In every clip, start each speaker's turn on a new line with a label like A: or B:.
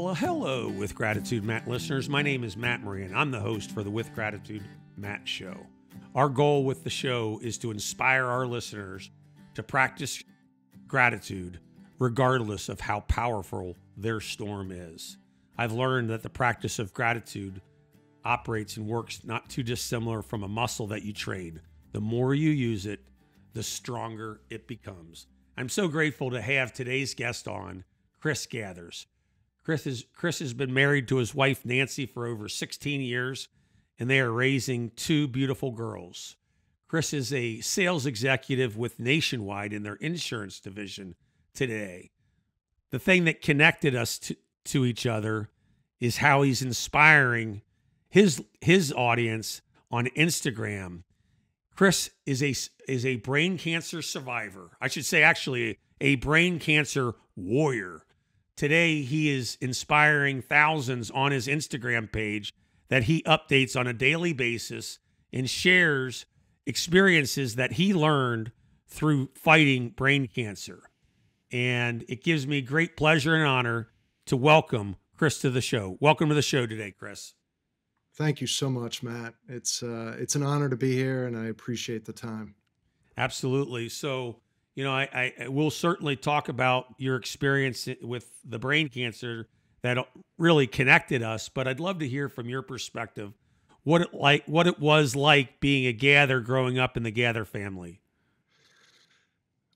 A: Well, hello, with gratitude, Matt listeners. My name is Matt Moran. I'm the host for the With Gratitude Matt Show. Our goal with the show is to inspire our listeners to practice gratitude regardless of how powerful their storm is. I've learned that the practice of gratitude operates and works not too dissimilar from a muscle that you train. The more you use it, the stronger it becomes. I'm so grateful to have today's guest on, Chris Gathers. Chris, is, Chris has been married to his wife, Nancy, for over 16 years, and they are raising two beautiful girls. Chris is a sales executive with Nationwide in their insurance division today. The thing that connected us to, to each other is how he's inspiring his his audience on Instagram. Chris is a is a brain cancer survivor. I should say actually a brain cancer warrior. Today he is inspiring thousands on his Instagram page that he updates on a daily basis and shares experiences that he learned through fighting brain cancer. And it gives me great pleasure and honor to welcome Chris to the show. Welcome to the show today, Chris.
B: Thank you so much, Matt. It's uh, it's an honor to be here, and I appreciate the time.
A: Absolutely. So, you know, I, I will certainly talk about your experience with the brain cancer that really connected us, but I'd love to hear from your perspective what it like what it was like being a gather growing up in the gather family.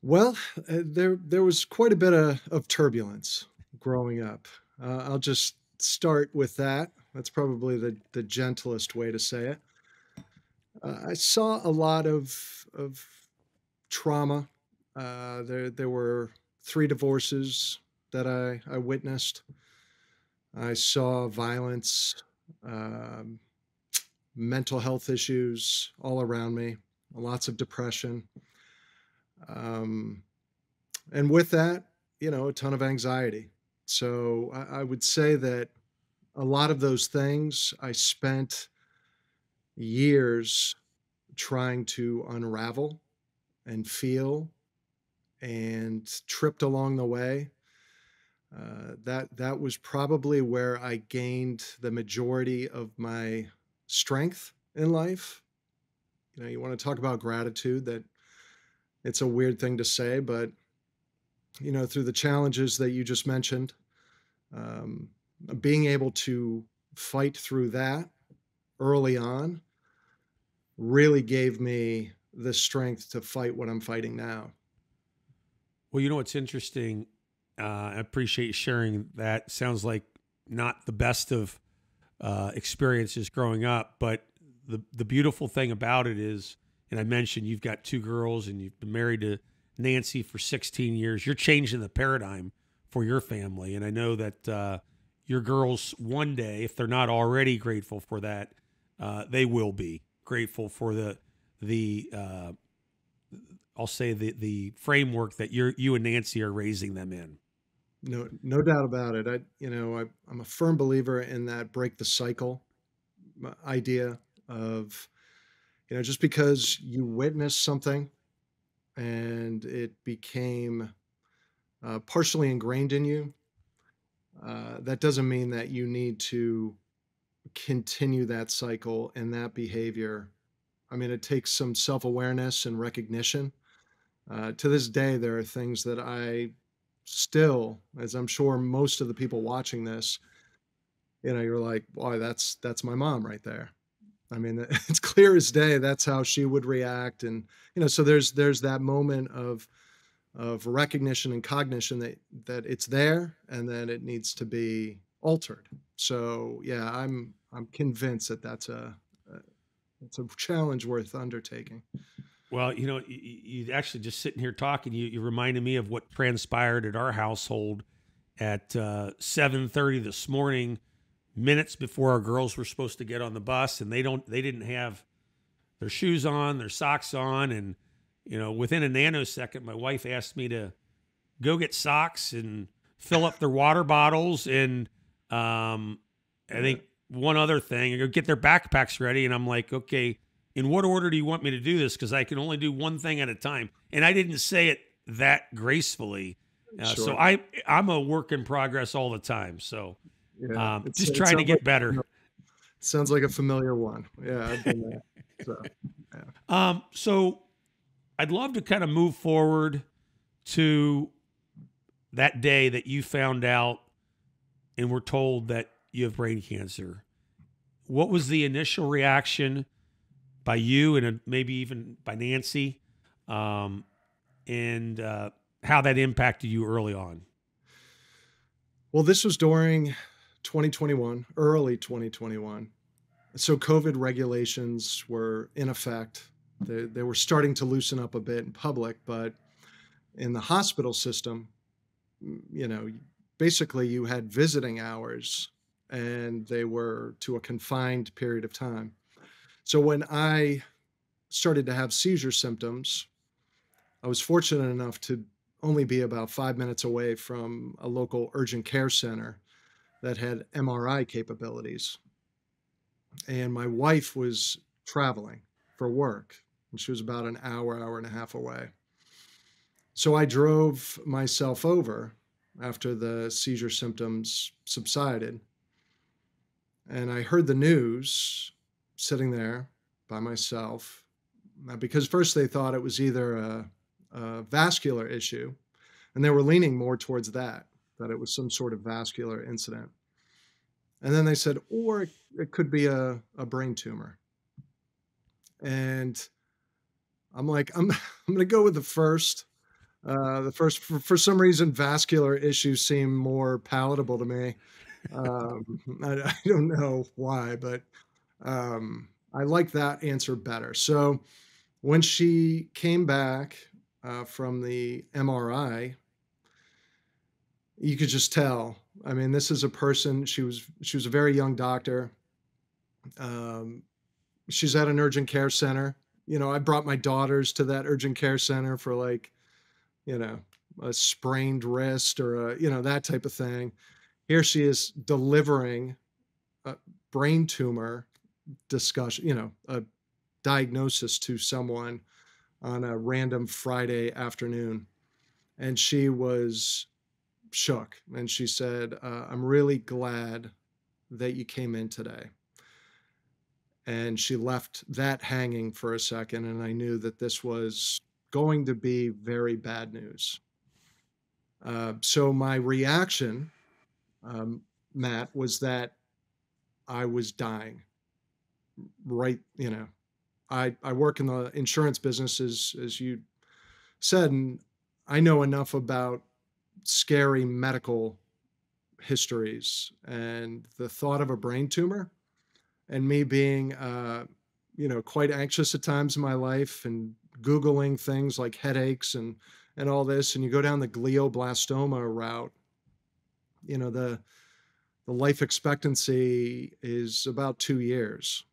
B: Well, uh, there there was quite a bit of, of turbulence growing up. Uh, I'll just start with that. That's probably the the gentlest way to say it. Uh, I saw a lot of of trauma. Uh, there there were three divorces that I I witnessed. I saw violence, um, mental health issues all around me, lots of depression. Um, and with that, you know, a ton of anxiety. So I, I would say that a lot of those things I spent years trying to unravel and feel and tripped along the way. Uh, that that was probably where I gained the majority of my strength in life. You know, you want to talk about gratitude that it's a weird thing to say, but you know, through the challenges that you just mentioned, um, being able to fight through that early on really gave me the strength to fight what I'm fighting now.
A: Well, you know what's interesting. Uh, I appreciate you sharing that. Sounds like not the best of uh, experiences growing up, but the the beautiful thing about it is and I mentioned you've got two girls and you've been married to Nancy for 16 years. You're changing the paradigm for your family, and I know that uh, your girls one day, if they're not already grateful for that, uh, they will be grateful for the the uh, I'll say the the framework that you you and Nancy are raising them in.
B: No, no doubt about it. I, you know, I, I'm a firm believer in that break the cycle uh, idea of you know, just because you witnessed something and it became uh, partially ingrained in you, uh, that doesn't mean that you need to continue that cycle and that behavior. I mean, it takes some self awareness and recognition. Uh, to this day, there are things that I still, as I'm sure most of the people watching this, you know, you're like, "Why? That's that's my mom right there." I mean, it's clear as day. That's how she would react, and you know, so there's there's that moment of of recognition and cognition that that it's there and that it needs to be altered. So yeah, I'm I'm convinced that that's a, a it's a challenge worth undertaking.
A: Well, you know, you, you, actually just sitting here talking, you, you reminded me of what transpired at our household at uh, 7:30 this morning minutes before our girls were supposed to get on the bus and they don't they didn't have their shoes on, their socks on and you know, within a nanosecond my wife asked me to go get socks and fill up their water bottles and um I think one other thing, go get their backpacks ready and I'm like, "Okay, in what order do you want me to do this because I can only do one thing at a time." And I didn't say it that gracefully. Uh, sure. So I I'm a work in progress all the time. So Yeah, um, just trying to get like, better.
B: sounds like a familiar one. Yeah, I've been there. So,
A: yeah. Um, so I'd love to kind of move forward to that day that you found out and were told that you have brain cancer. What was the initial reaction by you and maybe even by Nancy, um, and uh, how that impacted you early on?
B: Well, this was during 2021, early 2021. So COVID regulations were in effect. They, they were starting to loosen up a bit in public, but in the hospital system, you know, basically you had visiting hours and they were to a confined period of time. So when I started to have seizure symptoms, I was fortunate enough to only be about five minutes away from a local urgent care center that had MRI capabilities. And my wife was traveling for work, and she was about an hour, hour and a half away. So I drove myself over after the seizure symptoms subsided. And I heard the news sitting there by myself because first they thought it was either a, a, vascular issue, and they were leaning more towards that, that it was some sort of vascular incident. And then they said, or it, it could be a, a brain tumor. And I'm like, I'm, I'm going to go with the first. Uh, the first, for, for, some reason, vascular issues seem more palatable to me. Um, I, I, don't know why, but um, I like that answer better. So when she came back uh, from the MRI, you could just tell. I mean, this is a person. She was she was a very young doctor. Um, she's at an urgent care center. You know, I brought my daughters to that urgent care center for like you know, a sprained wrist or a, you know, that type of thing. Here she is delivering a brain tumor discussion, you know, a diagnosis to someone on a random Friday afternoon. And she was shook. And she said, uh, I'm really glad that you came in today. And she left that hanging for a second. And I knew that this was going to be very bad news. Uh, so my reaction, um, Matt, was that I was dying. Right, you know, I I work in the insurance business as as you said, and I know enough about scary medical histories and the thought of a brain tumor, and me being, uh, you know, quite anxious at times in my life and googling things like headaches and and all this and you go down the glioblastoma route you know the the life expectancy is about two years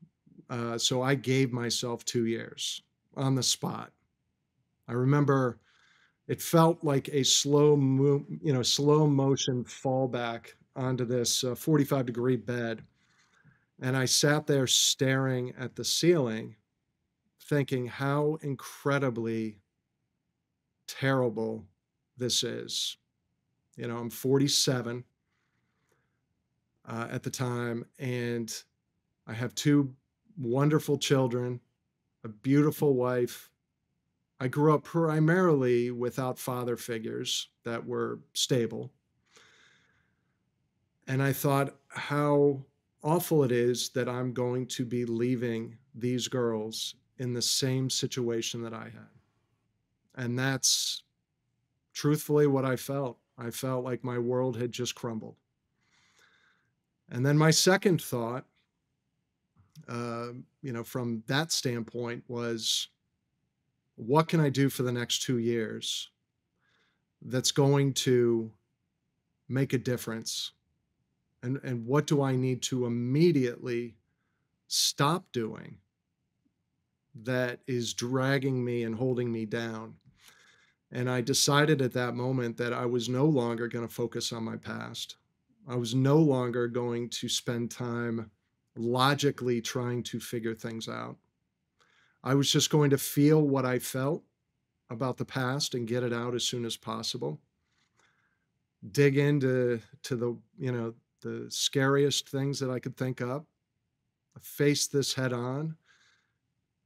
B: uh, so i gave myself two years on the spot i remember it felt like a slow mo- you know slow motion fallback onto this uh, 45 degree bed and i sat there staring at the ceiling thinking how incredibly terrible this is. You know, I'm 47 uh, at the time, and I have two wonderful children, a beautiful wife. I grew up primarily without father figures that were stable. And I thought how awful it is that I'm going to be leaving these girls in the same situation that I had. And that's truthfully what I felt. I felt like my world had just crumbled. And then my second thought, uh, you know, from that standpoint was what can I do for the next two years that's going to make a difference? And, and what do I need to immediately stop doing that is dragging me and holding me down. And I decided at that moment that I was no longer going to focus on my past. I was no longer going to spend time logically trying to figure things out. I was just going to feel what I felt about the past and get it out as soon as possible. Dig into to the, you know, the scariest things that I could think up, face this head on,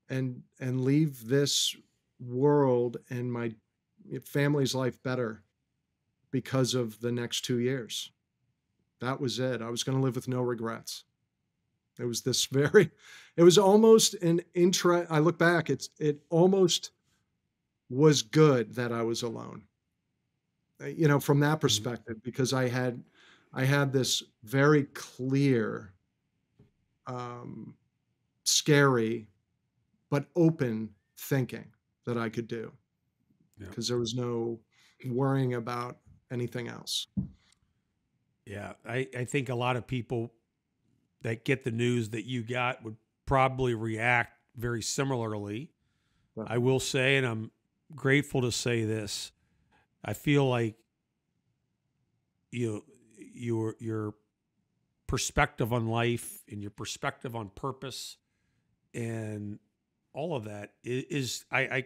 B: and and leave this world and my family's life better because of the next two years. That was it. I was going to live with no regrets. It was this very, it was almost an intra. I look back, it's it almost was good that I was alone. Uh, you know, from that mm-hmm. perspective, because I had I had this very clear, um, scary, but open thinking that I could do, because yeah. there was no worrying about anything else.
A: Yeah, I, I think a lot of people that get the news that you got would probably react very similarly. I will say, and I'm grateful to say this, I feel like you your your perspective on life and your perspective on purpose and all of that is, is I, I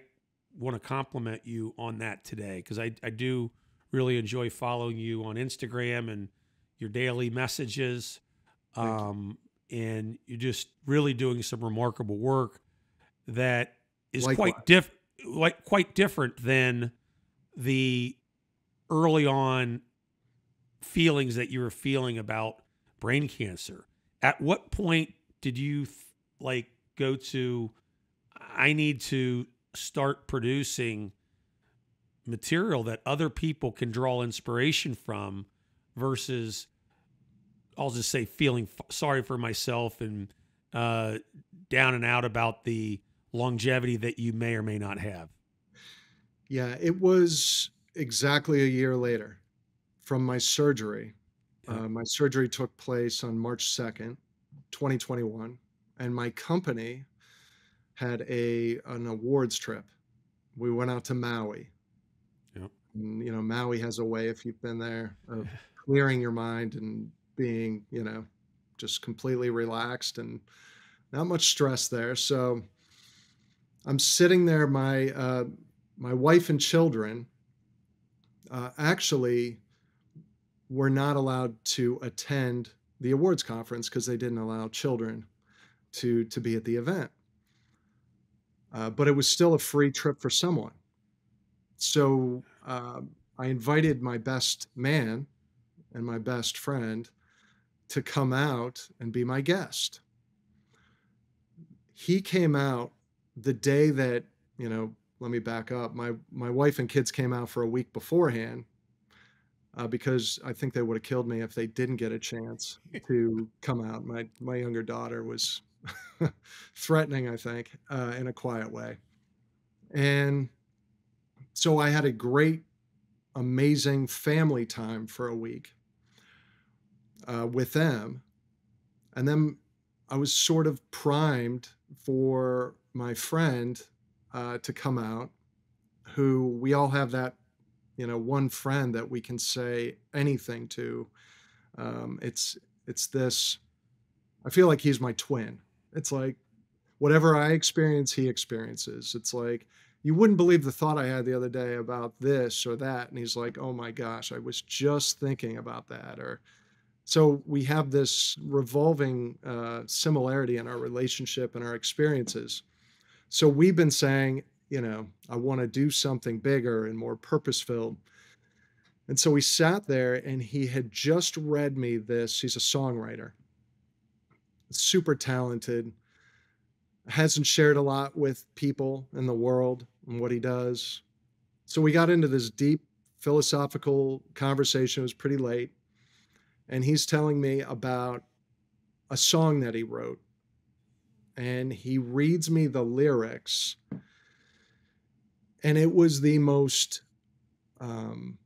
A: want to compliment you on that today because I, I do really enjoy following you on Instagram and your daily messages. Um, you. and you're just really doing some remarkable work that is Likewise. quite diff like quite different than the early on feelings that you were feeling about brain cancer. At what point did you like go to I need to start producing material that other people can draw inspiration from versus I'll just say feeling f- sorry for myself and uh, down and out about the longevity that you may or may not have.
B: Yeah, it was exactly a year later from my surgery. Yeah. Uh, my surgery took place on March 2nd, 2021, and my company had a an awards trip. We went out to Maui and, you know, Maui has a way, if you've been there, of clearing your mind and being, you know, just completely relaxed and not much stress there. So I'm sitting there. My uh, my wife and children uh, actually were not allowed to attend the awards conference because they didn't allow children to to be at the event. Uh, but it was still a free trip for someone. So uh, I invited my best man and my best friend to come out and be my guest. He came out the day that, you know, let me back up. My my wife and kids came out for a week beforehand uh, because I think they would have killed me if they didn't get a chance to come out. My my younger daughter was threatening, I think, uh, in a quiet way, and so I had a great, amazing family time for a week uh, with them. And then I was sort of primed for my friend uh, to come out, who we all have that, you know, one friend that we can say anything to. Um, it's it's this. I feel like he's my twin. It's like whatever I experience, he experiences. It's like you wouldn't believe the thought I had the other day about this or that. And he's like, oh my gosh, I was just thinking about that. Or so we have this revolving uh, similarity in our relationship and our experiences. So we've been saying, you know, I want to do something bigger and more purpose filled. And so we sat there and he had just read me this. He's a songwriter, super talented hasn't shared a lot with people in the world and what he does. So we got into this deep philosophical conversation. It was pretty late. And he's telling me about a song that he wrote. And he reads me the lyrics. And it was the most um,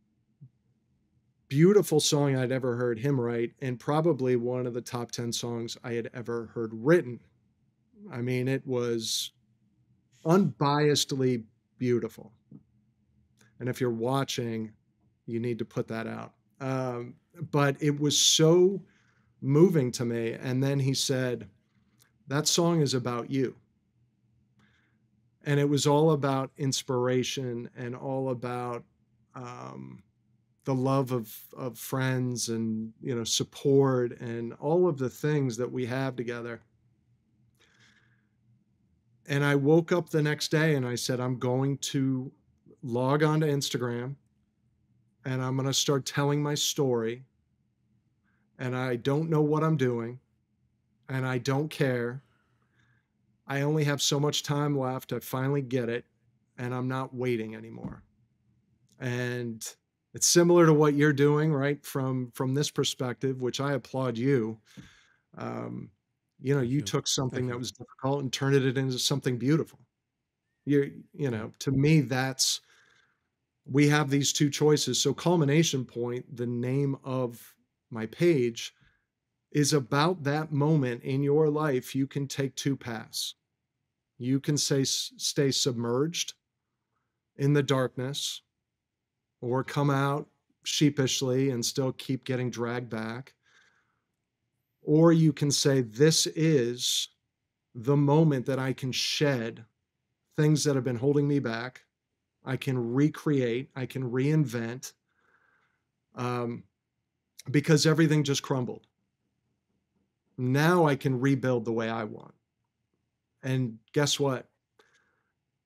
B: beautiful song I'd ever heard him write, and probably one of the top 10 songs I had ever heard written. I mean, it was unbiasedly beautiful. And if you're watching, you need to put that out. Um, but it was so moving to me. And then he said, That song is about you. And it was all about inspiration and all about um, the love of of friends and you know support and all of the things that we have together and i woke up the next day and i said i'm going to log on to instagram and i'm going to start telling my story and i don't know what i'm doing and i don't care. I only have so much time left i finally get it and i'm not waiting anymore. And it's similar to what you're doing right from from this perspective which i applaud you. Um, you know you
A: you.
B: took something that was difficult and turned it into something beautiful. You you know to me that's we have these two choices so culmination point the name of my page is about that moment in your life you can take two paths you can say stay submerged in the darkness or come out sheepishly and still keep getting dragged back. Or you can say, This is the moment that I can shed things that have been holding me back. I can recreate, I can reinvent, um, because everything just crumbled. Now I can rebuild the way I want. And guess what?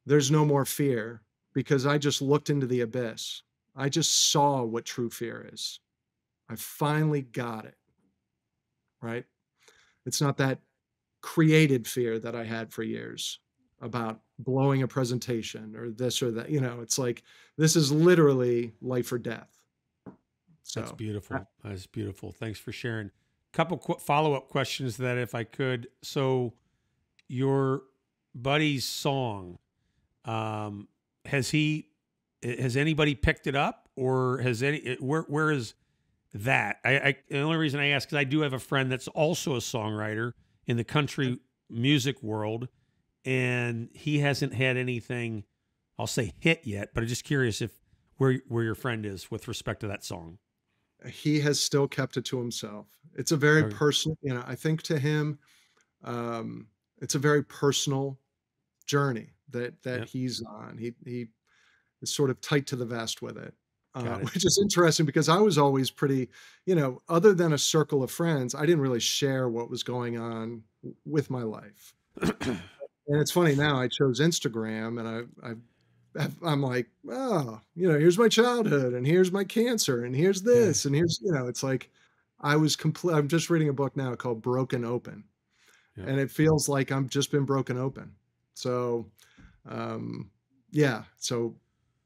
B: There's no more fear because I just looked into the abyss. I just saw what true fear is. I finally got it. Right? It's not that created fear that I had for years about blowing a presentation or this or that. You know, it's like this is literally life or death.
A: That's
B: So, I-
A: beautiful. That's beautiful. Thanks for sharing. Couple qu- follow up questions that, if I could. So, your buddy's song, um, has he, has anybody picked it up, or has any? Where where is that? I, I the only reason I ask is I do have a friend that's also a songwriter in the country music world, and he hasn't had anything, I'll say hit yet. But I'm just curious if where where your friend is with respect to that song.
B: he has still kept it to himself. It's a very
A: Okay.
B: personal, you know, I think to him, um, it's a very personal journey that that
A: Yep.
B: he's on. He he is sort of tight to the vest with it. Uh, which is interesting because I was always pretty, you know, other than a circle of friends, I didn't really share what was going on with my life. And it's funny now I chose Instagram and I, I I'm like, oh, you know, here's my childhood and here's my cancer and here's
A: Yeah.
B: this and here's, you know, it's like I was complete. I'm just reading a book now called Broken Open,
A: Yeah.
B: and it feels like I'm just been broken open. So, um, yeah. So,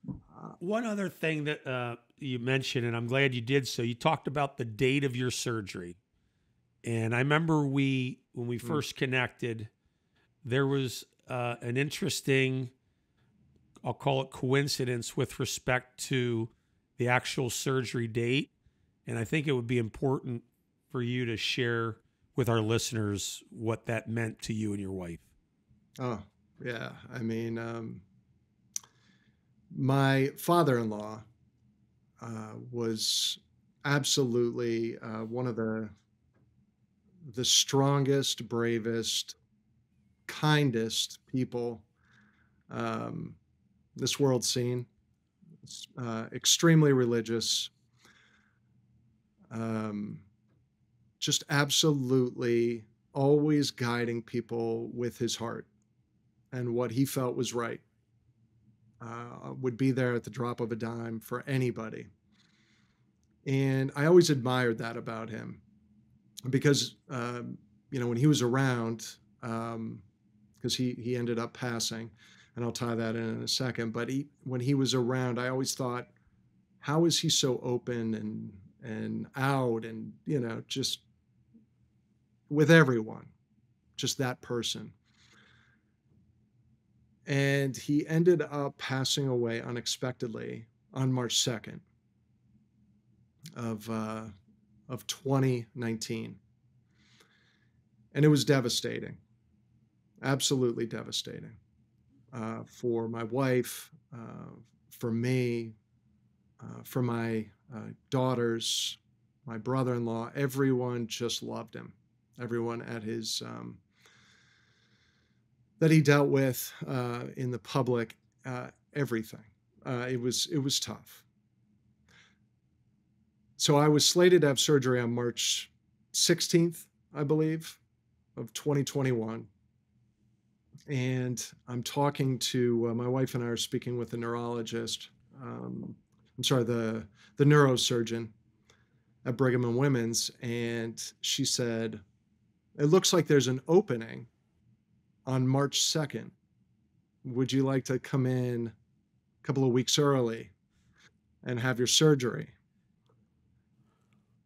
B: uh,
A: One other thing that uh, you mentioned, and I'm glad you did so, you talked about the date of your surgery. And I remember we, when we
B: Mm.
A: first connected, there was uh, an interesting, I'll call it coincidence with respect to the actual surgery date. And I think it would be important for you to share with our listeners what that meant to you and your wife.
B: oh, yeah. I mean, um, my father-in-law uh, was absolutely uh, one of the the strongest, bravest, kindest people um, this world's seen. Uh, extremely religious, um, just absolutely always guiding people with his heart and what he felt was right. Uh, would be there at the drop of a dime for anybody. And I always admired that about him because, um, you know, when he was around, because he, he ended up passing, and I'll tie that in in a second. But he, when he was around, I always thought, how is he so open and and out and you know just with everyone, just that person. And he ended up passing away unexpectedly on March 2nd of uh, of 2019. And it was devastating, absolutely devastating uh, for my wife, uh, for me, uh, for my uh, daughters, my brother in law. Everyone just loved him. Everyone at his, um, that he dealt with uh, in the public, uh, everything. It was it was tough. so I was slated to have surgery on March 16th, I believe, of 2021. And I'm talking to uh, my wife and I are speaking with a neurologist. Um, I'm sorry, the the neurosurgeon at Brigham and Women's, and she said, "It looks like there's an opening on March 2nd. Would you like to come in a couple of weeks early and have your surgery?"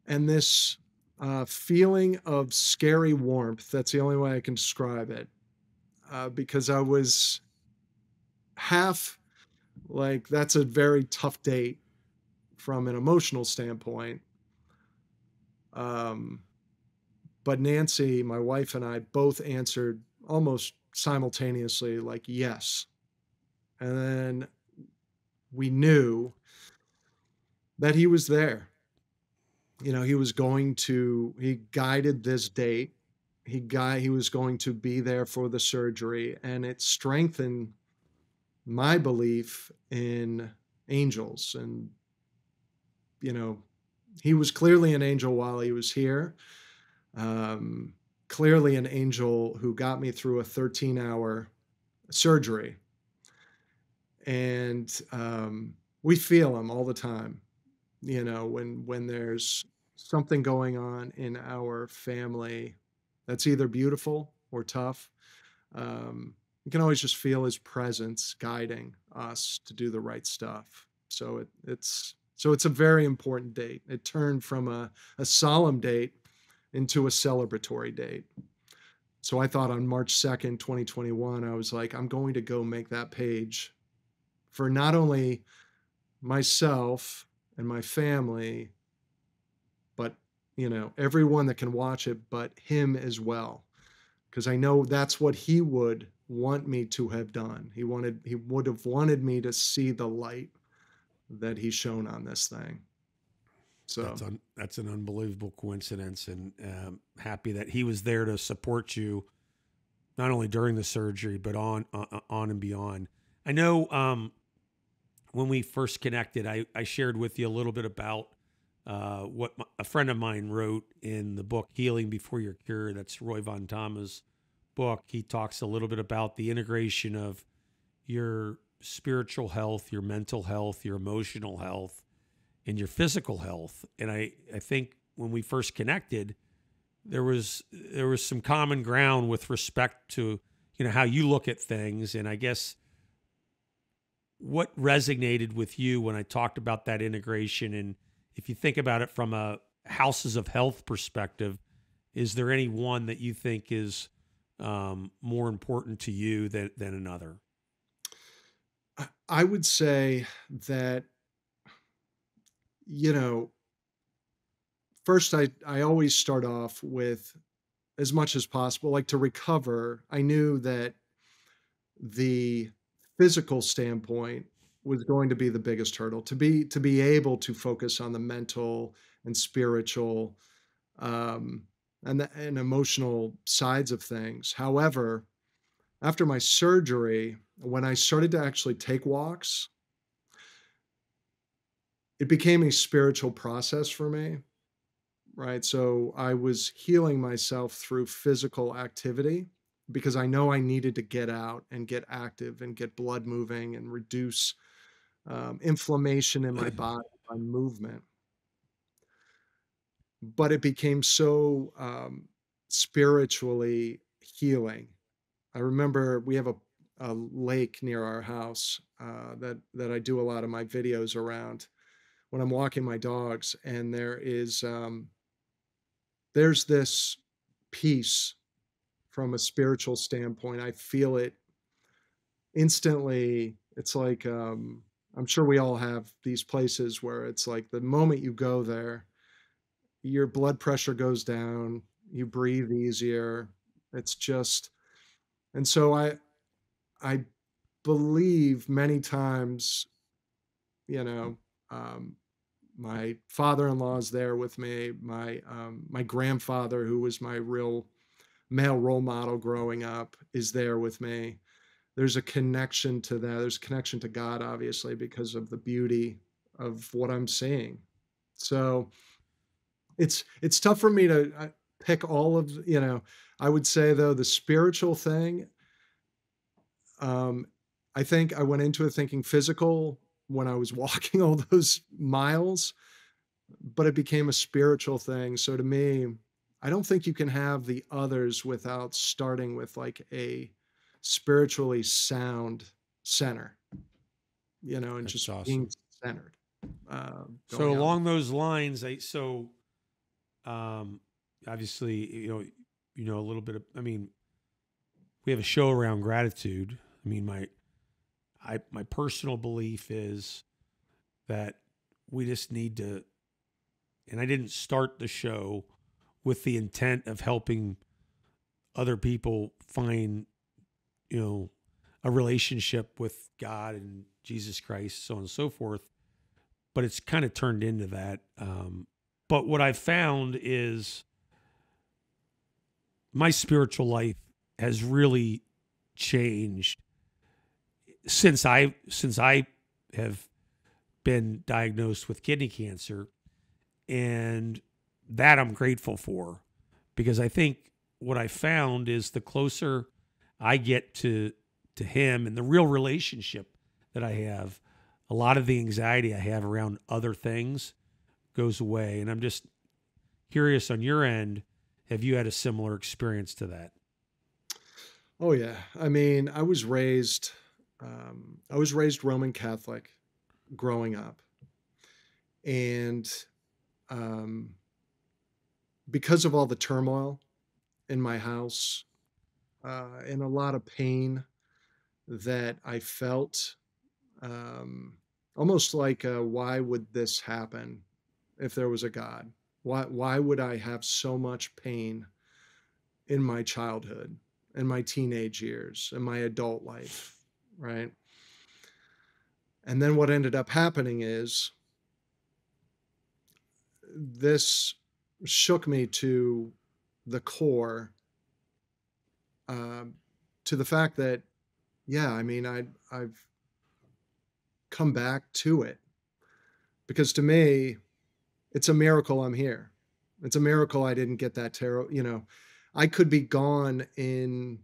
B: And this uh, feeling of scary warmth, that's the only way I can describe it, uh, because I was half like, that's a very tough date from an emotional standpoint. Um, but Nancy, my wife, and I both answered almost simultaneously, like, yes. And then we knew that he was there. You know, he was going to, he guided this date. He guy he was going to be there for the surgery, and it strengthened my belief in angels and you know he was clearly an angel while he was here um, clearly an angel who got me through a 13 hour surgery. And um, we feel him all the time you know when when there's something going on in our family that's either beautiful or tough um, you can always just feel his presence guiding us to do the right stuff. So it, it's so it's a very important date. It turned from a, a solemn date into a celebratory date. So I thought on March 2nd, 2021, I was like, I'm going to go make that page for not only myself and my family, you know, everyone that can watch it, but him as well. Because I know that's what he would want me to have done. He wanted he would have wanted me to see the light that he's shown on this thing. So
A: that's, un, that's an unbelievable coincidence, and um, happy that he was there to support you, not only during the surgery but on uh, uh on and beyond. I know um, when we first connected, I, I shared with you a little bit about uh, what a friend of mine wrote in the book "Healing Before Your Cure." That's Roy Von Thomas book, he talks a little bit about the integration of your spiritual health, your mental health, your emotional health, and your physical health. And I, I think when we first connected, there was there was some common ground with respect to you know how you look at things. And I guess what resonated with you when I talked about that integration and if you think about it from a houses of health perspective, is there any one that you think is um, more important to you than, than another?
B: I would say that, you know, first I, I always start off with as much as possible, like to recover. I knew that the physical standpoint was going to be the biggest hurdle to be to be able to focus on the mental and spiritual um, and, the, and emotional sides of things. However, after my surgery, when I started to actually take walks, it became a spiritual process for me. Right. So I was healing myself through physical activity because I know I needed to get out and get active and get blood moving and reduce um, inflammation in my body by movement but it became so um, spiritually healing. I remember we have a, a lake near our house uh, that that I do a lot of my videos around when I'm walking my dogs, and there is um, there's this peace from a spiritual standpoint. I feel it instantly. It's like um, I'm sure we all have these places where it's like the moment you go there, your blood pressure goes down, you breathe easier. It's just, and so I, I believe many times, you know, um, my father-in-law is there with me. My um, my grandfather, who was my real male role model growing up, is there with me. There's a connection to that. There's a connection to God, obviously, because of the beauty of what I'm seeing So it's it's tough for me to uh, pick all of you know. I would say though the spiritual thing. Um, I think I went into it thinking physical when I was walking all those miles, but it became a spiritual thing. So to me, I don't think you can have the others without starting with like a spiritually sound center, you know, and
A: That's
B: just
A: awesome.
B: being centered. Uh,
A: So
B: out.
A: along those lines, I so um obviously you know you know a little bit of I mean we have a show around gratitude. I mean my I my personal belief is that we just need to and I didn't start the show with the intent of helping other people find you know a relationship with God and Jesus Christ so on and so forth but it's kind of turned into that. Um, but what I've found is my spiritual life has really changed since I since I have been diagnosed with kidney cancer, and that I'm grateful for because I think what I found is the closer I get to to him and the real relationship that I have, a lot of the anxiety I have around other things goes away. And I'm just curious on your end, have you had a similar experience to that?
B: Oh yeah. I mean, I was raised um, I was raised Roman Catholic growing up. And um, because of all the turmoil in my house uh, and a lot of pain that I felt, um, almost like uh, why would this happen if there was a God? Why, why would I have so much pain in my childhood? in my teenage years in my adult life, right? And then what ended up happening is this shook me to the core, uh, to the fact that, yeah, I mean, I, I've come back to it because to me, it's a miracle I'm here. It's a miracle I didn't get that tarot, you know, I could be gone in,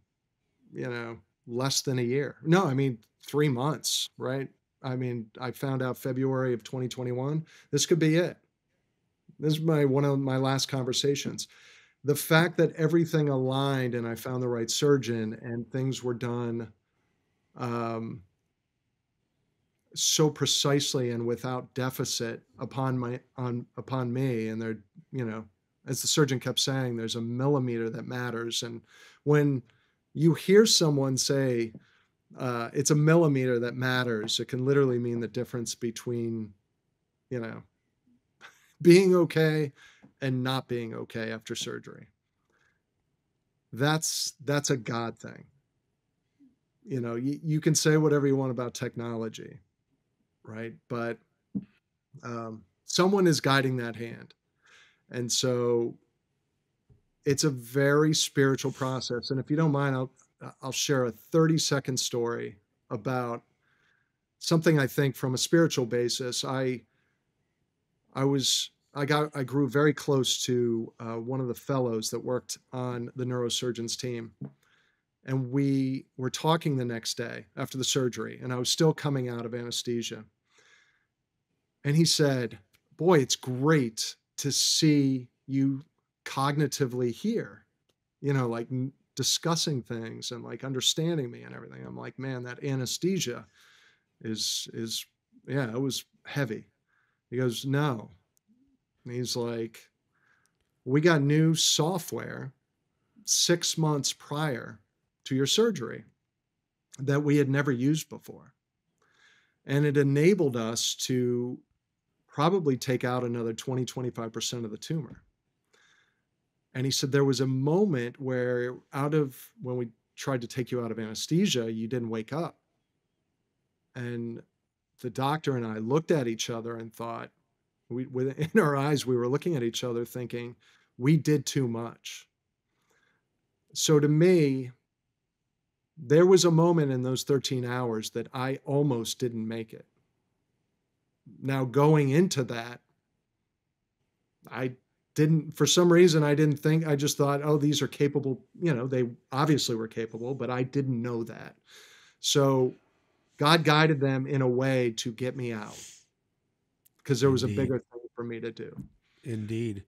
B: you know, less than a year. No, I mean, three months, right? I mean, I found out February of 2021. This could be it. This is my one of my last conversations. The fact that everything aligned and I found the right surgeon and things were done um, so precisely and without deficit upon my on upon me, and they're you know as the surgeon kept saying, there's a millimeter that matters. And when you hear someone say, uh, it's a millimeter that matters, it can literally mean the difference between, you know, being okay and not being okay after surgery. That's that's a God thing. You know, you, you can say whatever you want about technology, right? But um, someone is guiding that hand and so it's a very spiritual process. And if you don't mind, I'll I'll share a 30 second story about something I think from a spiritual basis. I I was I got I grew very close to uh, one of the fellows that worked on the neurosurgeon's team, and we were talking the next day after the surgery, and I was still coming out of anesthesia. And he said, "Boy, it's great to see you cognitively here, you know, like discussing things and like understanding me and everything. I'm like, man, that anesthesia is is yeah, it was heavy. He goes, no. And he's like, we got new software six months prior to your surgery that we had never used before. And it enabled us to probably take out another 20, 25% of the tumor. And he said there was a moment where, out of when we tried to take you out of anesthesia, you didn't wake up. And the doctor and I looked at each other and thought, we, in our eyes, we were looking at each other thinking, we did too much. So to me, there was a moment in those 13 hours that I almost didn't make it. Now going into that I didn't for some reason I didn't think I just thought oh these are capable you know they obviously were capable but I didn't know that. So God guided them in a way to get me out because there was Indeed. a bigger thing for me to do
A: Indeed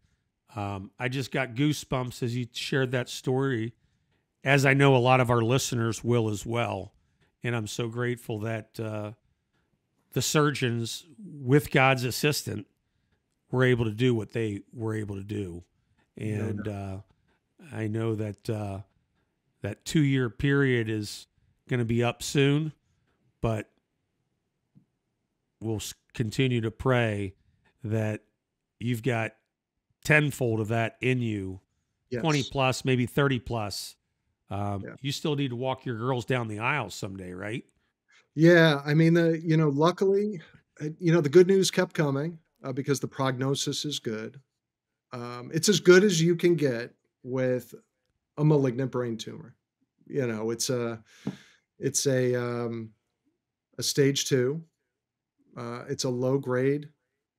A: um, I just got goosebumps as you shared that story as I know a lot of our listeners will as well and I'm so grateful that uh, the surgeons with God's assistance were able to do what they were able to do. And uh, I know that uh, that two year period is going to be up soon, but we'll continue to pray that you've got tenfold of that in you, yes. 20 plus, maybe 30 plus. Um, yeah. You still need to walk your girls down the aisle someday, right?
B: Yeah. I mean, the, you know, luckily, uh, you know, the good news kept coming uh, because the prognosis is good. Um, it's as good as you can get with a malignant brain tumor. You know, it's a it's a um, a stage two. Uh, it's a low grade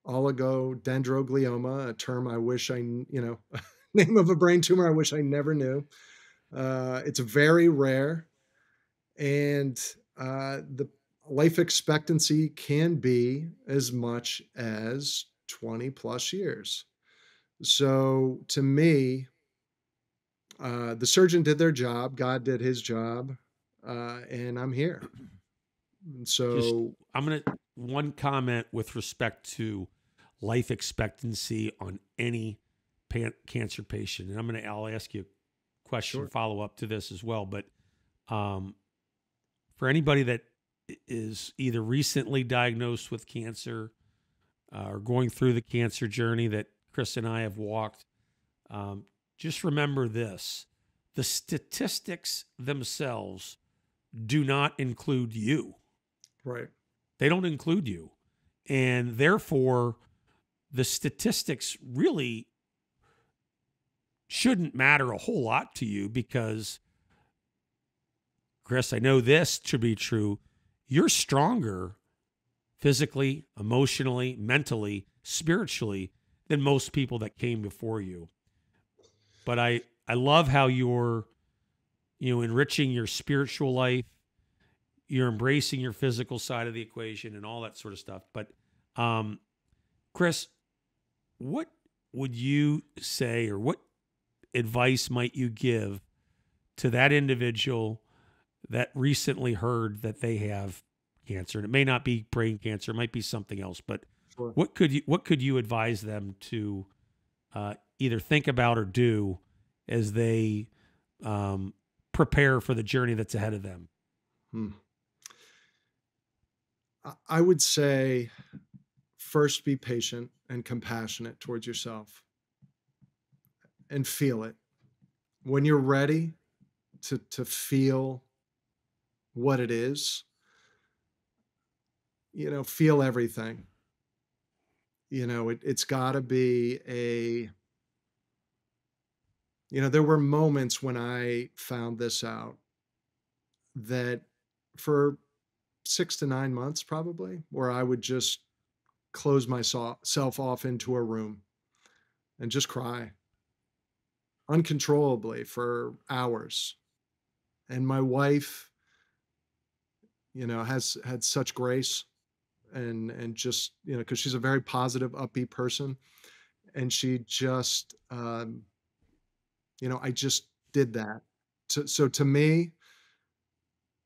B: oligodendroglioma, a term I wish I you know name of a brain tumor I wish I never knew. Uh, it's very rare, and uh, the life expectancy can be as much as 20 plus years. So to me, uh, the surgeon did their job, God did his job, uh, and I'm here. so Just,
A: I'm going to one comment with respect to life expectancy on any pan- cancer patient, and I'm going to I'll ask you a question sure. follow up to this as well. But um, for anybody that is either recently diagnosed with cancer uh, or going through the cancer journey that Chris and I have walked, um, just remember this the statistics themselves do not include you.
B: Right.
A: They don't include you. And therefore, the statistics really shouldn't matter a whole lot to you because, Chris, I know this to be true you're stronger physically, emotionally, mentally, spiritually than most people that came before you. But I I love how you're you know enriching your spiritual life, you're embracing your physical side of the equation and all that sort of stuff. But um Chris, what would you say or what advice might you give to that individual that recently heard that they have cancer, and it may not be brain cancer, it might be something else. But sure. what could you what could you advise them to uh, either think about or do as they um, prepare for the journey that's ahead of them? Hmm.
B: I would say first be patient and compassionate towards yourself and feel it. When you're ready to, to feel what it is you know feel everything you know it, it's got to be a you know there were moments when i found this out that for six to nine months probably where i would just close myself off into a room and just cry uncontrollably for hours. And my wife you know has had such grace and and just you know because she's a very positive upbeat person. And she just um you know i just did that. So, so to me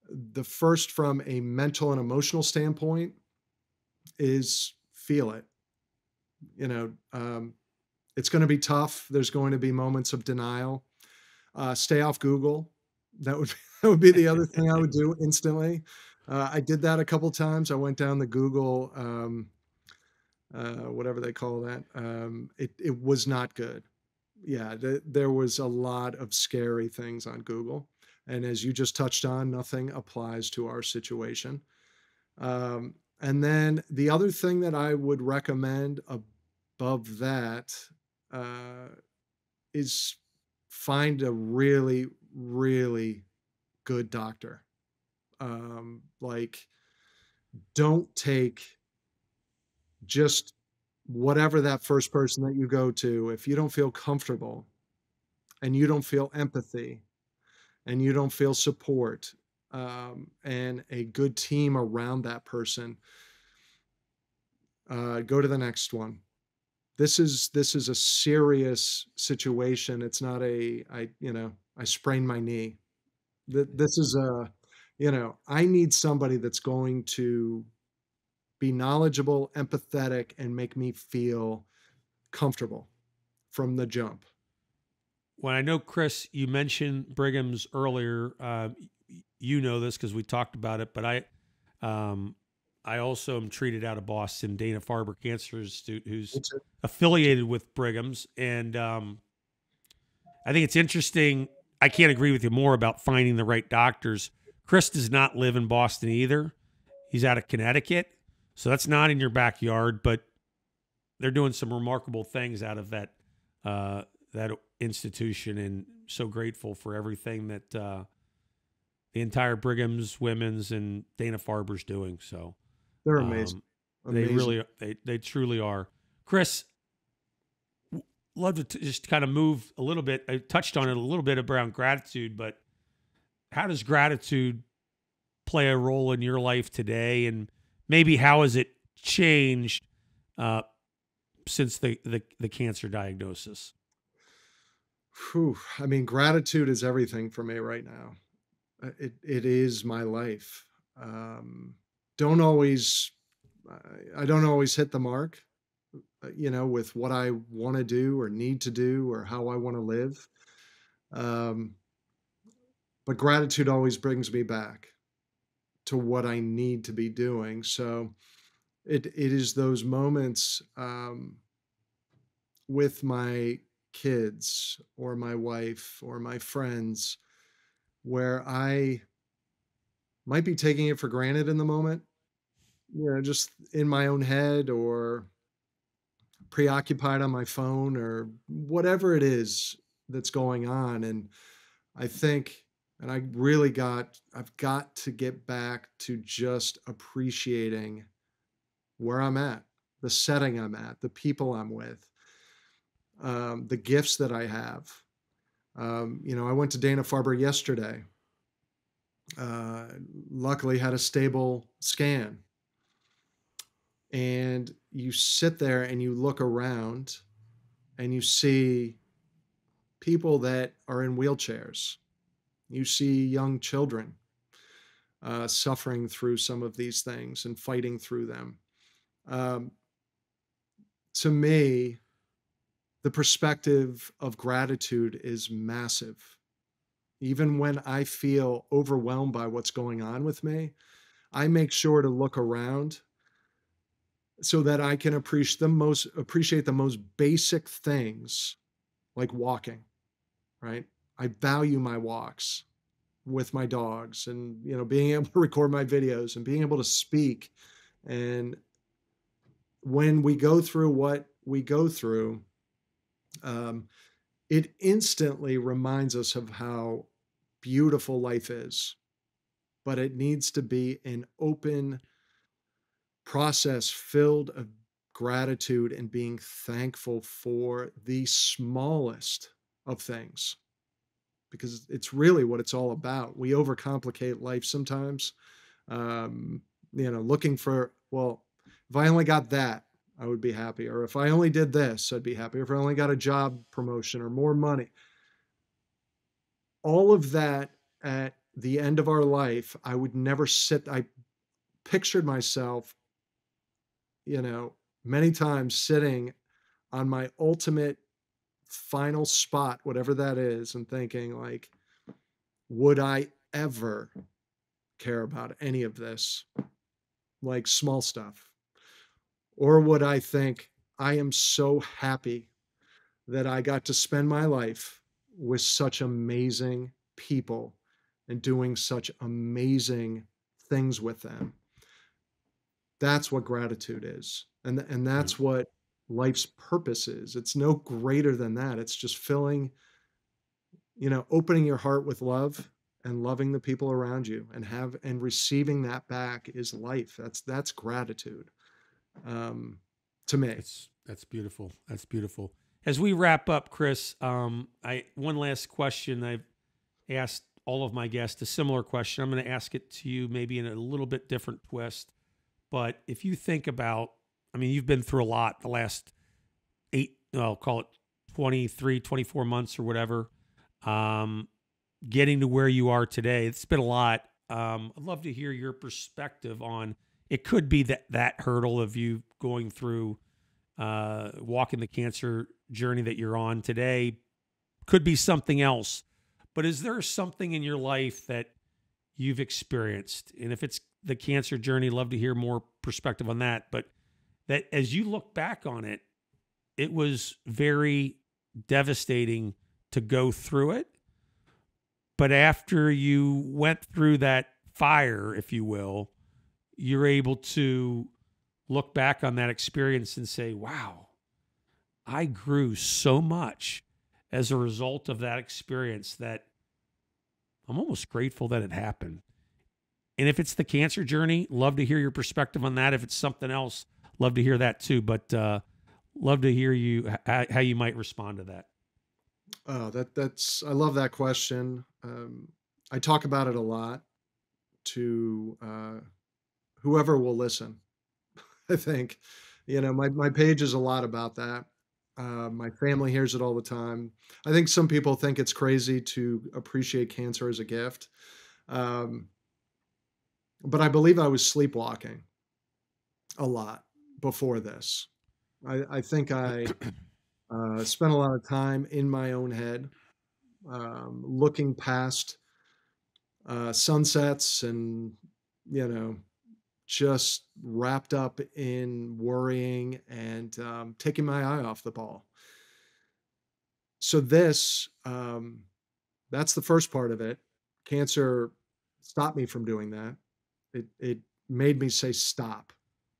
B: the first from a mental and emotional standpoint is feel it you know um, it's going to be tough there's going to be moments of denial uh, stay off google that would be, that would be the other thing i would do instantly uh, I did that a couple times. I went down the Google, um, uh, whatever they call that. Um, it it was not good. Yeah, th- there was a lot of scary things on Google, and as you just touched on, nothing applies to our situation. Um, and then the other thing that I would recommend above that uh, is find a really, really good doctor um, like don't take just whatever that first person that you go to, if you don't feel comfortable and you don't feel empathy and you don't feel support um, and a good team around that person, uh, go to the next one. This is this is a serious situation. It's not a I you know I sprained my knee. This is a you know I need somebody that's going to be knowledgeable, empathetic, and make me feel comfortable from the jump.
A: When I know Chris, you mentioned Brigham's earlier. Uh, you know this because we talked about it, but I, um, I also am treated out of Boston, Dana Farber Cancer Institute, who's affiliated with Brigham's, and um, I think it's interesting. I can't agree with you more about finding the right doctors. Chris does not live in Boston either. He's out of Connecticut. So that's not in your backyard, but they're doing some remarkable things out of that uh, that institution, and so grateful for everything that uh, the entire Brigham's, Women's, and Dana Farber's doing. So
B: they're amazing.
A: Um, amazing. They really, they they truly are. Chris, love to just kind of move a little bit. I touched on it a little bit around gratitude, but how does gratitude play a role in your life today? And maybe how has it changed uh, since the, the, the cancer diagnosis?
B: Whew. I mean, gratitude is everything for me right now. Uh, it it is my life. Um, don't always, I don't always hit the mark, uh, you know, with what I want to do or need to do or how I want to live. Um, but gratitude always brings me back to what I need to be doing. So it it is those moments um, with my kids or my wife or my friends where I might be taking it for granted in the moment, you know, just in my own head or preoccupied on my phone or whatever it is that's going on. And I think and I really got, I've got to get back to just appreciating where I'm at, the setting I'm at, the people I'm with, um, the gifts that I have. Um, you know, I went to Dana Farber yesterday. Uh, luckily, had a stable scan. And you sit there and you look around and you see people that are in wheelchairs you see young children uh, suffering through some of these things and fighting through them. Um, to me, the perspective of gratitude is massive. Even when I feel overwhelmed by what's going on with me, I make sure to look around so that I can appreciate the most appreciate the most basic things like walking, right? I value my walks with my dogs and you know being able to record my videos and being able to speak and when we go through what we go through um, it instantly reminds us of how beautiful life is but it needs to be an open process filled of gratitude and being thankful for the smallest of things because it's really what it's all about. We overcomplicate life sometimes. Um, you know, looking for, well, if I only got that, I would be happy. Or if I only did this, I'd be happy. If I only got a job promotion or more money. All of that at the end of our life, I would never sit. I pictured myself, you know, many times sitting on my ultimate final spot, whatever that is, and thinking, like, would I ever care about any of this? Like small stuff. Or would I think, I am so happy that I got to spend my life with such amazing people and doing such amazing things with them. That's what gratitude is. And, and that's mm. what life's purpose is. It's no greater than that. It's just filling, you know, opening your heart with love and loving the people around you and have and receiving that back is life. That's that's gratitude. Um, to me.
A: It's That's beautiful. That's beautiful. As we wrap up, Chris, um, I one last question. I've asked all of my guests a similar question. I'm going to ask it to you, maybe in a little bit different twist. But if you think about, I mean, you've been through a lot the last eight, I'll call it 23, 24 months or whatever. Um, getting to where you are today, it's been a lot. Um, I'd love to hear your perspective on it. Could be that that hurdle of you going through uh, walking the cancer journey that you're on today could be something else. But is there something in your life that you've experienced? And if it's the cancer journey, love to hear more perspective on that. But that as you look back on it, it was very devastating to go through it. But after you went through that fire, if you will, you're able to look back on that experience and say, wow, I grew so much as a result of that experience that I'm almost grateful that it happened. And if it's the cancer journey, love to hear your perspective on that. If it's something else, love to hear that too. But uh, love to hear you how you might respond to that.
B: Oh, that that's I love that question. Um, I talk about it a lot to uh, whoever will listen. I think, you know, my my page is a lot about that. Uh, my family hears it all the time. I think some people think it's crazy to appreciate cancer as a gift, um, but I believe I was sleepwalking a lot before this. I, I think I uh, spent a lot of time in my own head, um, looking past uh, sunsets and you know just wrapped up in worrying and um, taking my eye off the ball. So this, um, that's the first part of it. Cancer stopped me from doing that. It it made me say stop.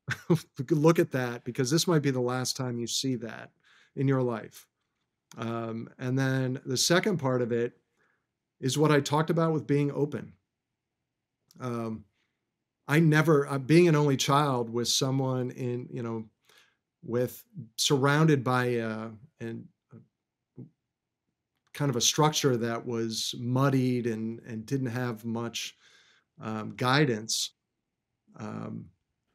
B: Look at that because this might be the last time you see that in your life. Um, and then the second part of it is what I talked about with being open. Um, I never, uh, being an only child with someone in, you know, with surrounded by uh, and uh, kind of a structure that was muddied and and didn't have much um, guidance. Um,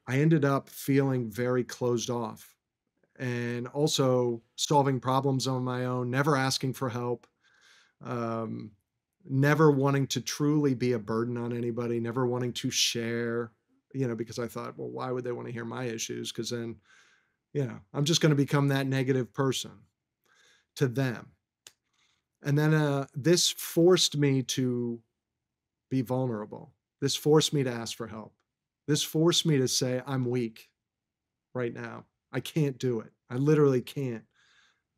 B: I ended up feeling very closed off, and also solving problems on my own, never asking for help. Um, never wanting to truly be a burden on anybody, never wanting to share, you know, because I thought, well, why would they want to hear my issues? Because then, you know, I'm just going to become that negative person to them. And then uh, this forced me to be vulnerable. This forced me to ask for help. This forced me to say, I'm weak right now. I can't do it. I literally can't.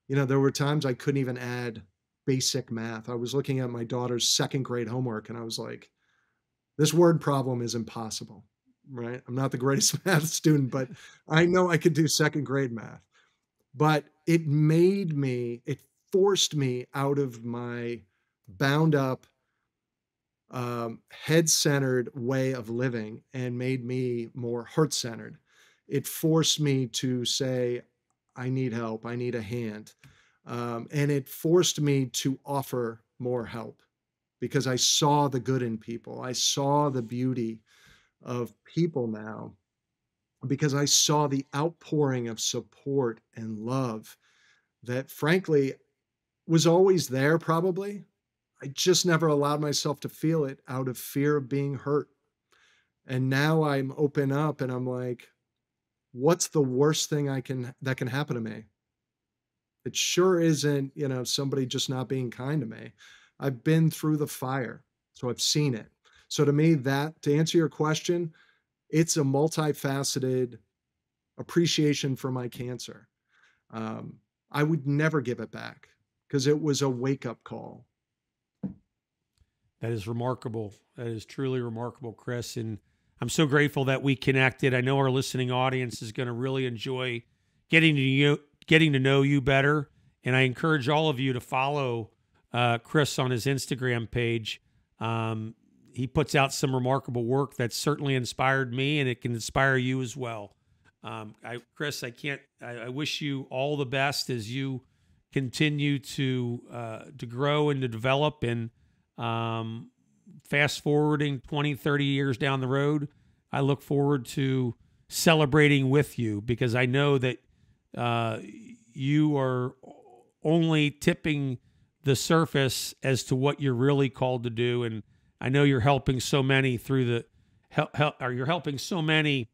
B: You know, there were times I couldn't even add basic math. I was looking at my daughter's second grade homework and I was like, this word problem is impossible, right? I'm not the greatest math student, but I know I could do second grade math. But it made me, it forced me out of my bound up, um, head centered way of living and made me more heart centered. It forced me to say, I need help, I need a hand. Um, and it forced me to offer more help because I saw the good in people. I saw the beauty of people now because I saw the outpouring of support and love that, frankly, was always there, probably. I just never allowed myself to feel it out of fear of being hurt. And now I'm open up and I'm like, what's the worst thing I can that can happen to me? It sure isn't, you know, somebody just not being kind to me. I've been through the fire, so I've seen it. So to me, that to answer your question, it's a multifaceted appreciation for my cancer. Um, I would never give it back because it was a wake up call.
A: That is remarkable. That is truly remarkable, Chris. And I'm so grateful that we connected. I know our listening audience is going to really enjoy getting to you, getting to know you better. And I encourage all of you to follow uh, Chris on his Instagram page. Um, he puts out some remarkable work that certainly inspired me, and it can inspire you as well. Um, I, Chris, I can't. I, I, wish you all the best as you continue to uh, to grow and to develop. And um, fast forwarding 20, 30 years down the road, I look forward to celebrating with you because I know that uh, you are only tipping the surface as to what you're really called to do. And I know you're helping so many through the help, help or you're helping so many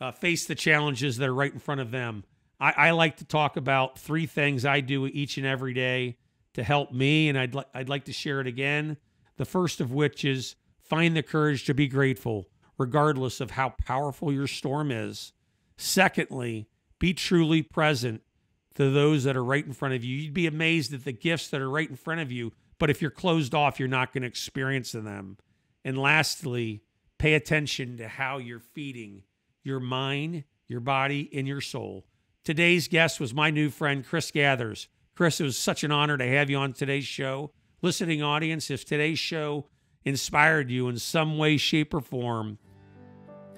A: uh, face the challenges that are right in front of them. I, I like to talk about three things I do each and every day to help me, and I'd, li- I'd like to share it again. The first of which is find the courage to be grateful, regardless of how powerful your storm is. Secondly, be truly present to those that are right in front of you. You'd be amazed at the gifts that are right in front of you, but if you're closed off, you're not going to experience them. And lastly, pay attention to how you're feeding your mind, your body, and your soul. Today's guest was my new friend, Chris Gathers. Chris, it was such an honor to have you on today's show. Listening audience, if today's show inspired you in some way, shape, or form,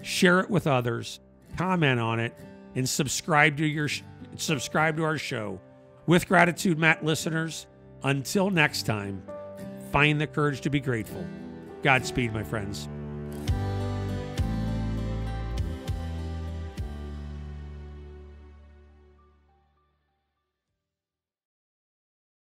A: share it with others, comment on it, and subscribe to your subscribe to our show. With gratitude, Matt listeners, until next time, find the courage to be grateful. Godspeed, my friends.